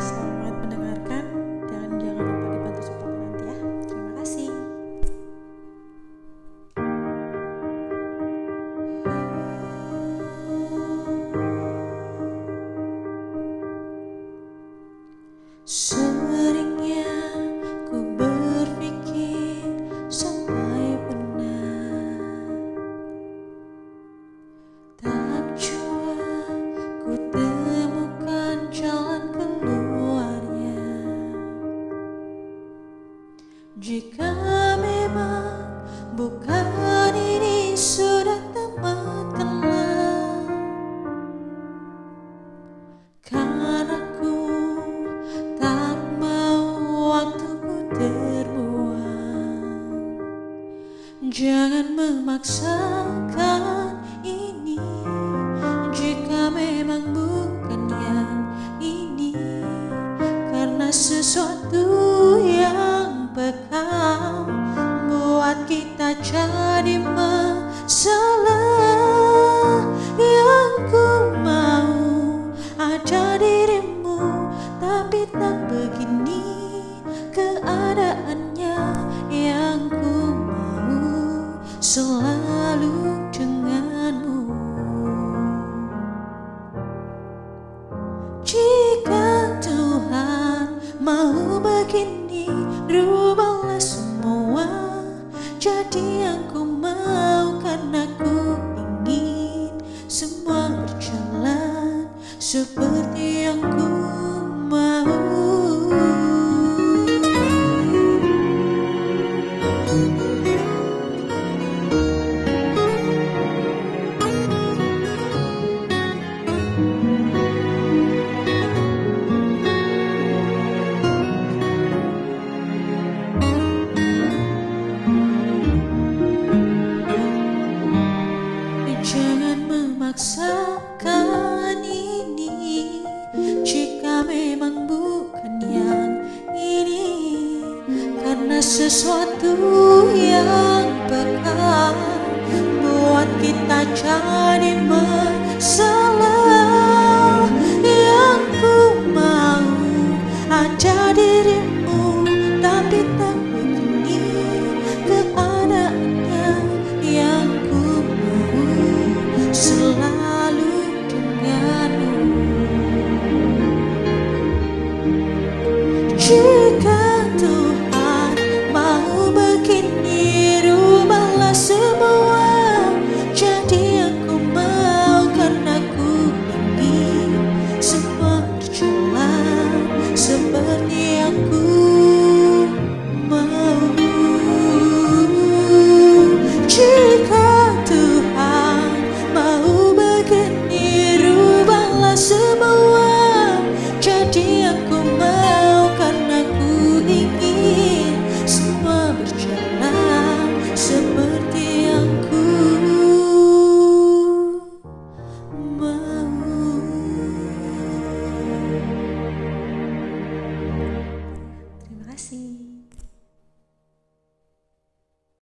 selamat mendengarkan dan jangan lupa dibantu support nanti ya. Terima kasih. Seringnya bukan ini sudah tematkanlah Karena ku tak mau waktuku terbuang Jangan memaksakan ini kita jadi masalah. Yang ku mau ada dirimu Tapi tak begini keadaannya. Yang ku mau selalu denganmu. Jika Tuhan mau begini semua Jadi yang sesuatu yang peka Buat kita jadi masalah